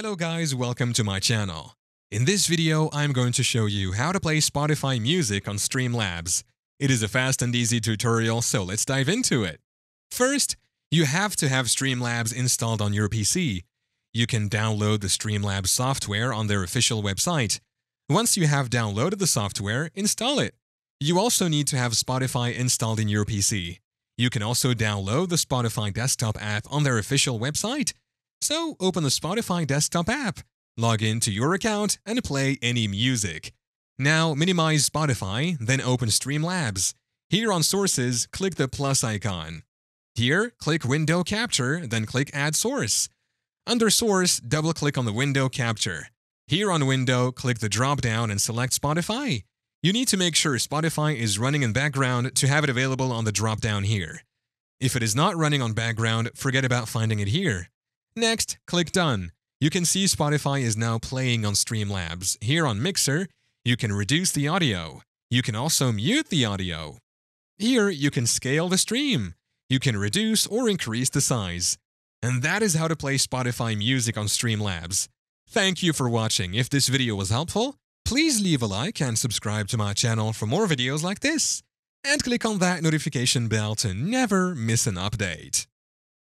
Hello guys, welcome to my channel. In this video, I'm going to show you how to play Spotify music on Streamlabs. It is a fast and easy tutorial, so let's dive into it. First, you have to have Streamlabs installed on your PC. You can download the Streamlabs software on their official website. Once you have downloaded the software, install it. You also need to have Spotify installed in your PC. You can also download the Spotify desktop app on their official website. So open the Spotify desktop app, log in to your account, and play any music. Now minimize Spotify, then open Streamlabs. Here on Sources, click the plus icon. Here, click Window Capture, then click Add Source. Under Source, double-click on the window capture. Here on Window, click the drop-down and select Spotify. You need to make sure Spotify is running in background to have it available on the drop-down here. If it is not running on background, forget about finding it here. Next, click Done. You can see Spotify is now playing on Streamlabs. Here on Mixer, you can reduce the audio. You can also mute the audio. Here, you can scale the stream. You can reduce or increase the size. And that is how to play Spotify music on Streamlabs. Thank you for watching. If this video was helpful, please leave a like and subscribe to my channel for more videos like this. And click on that notification bell to never miss an update.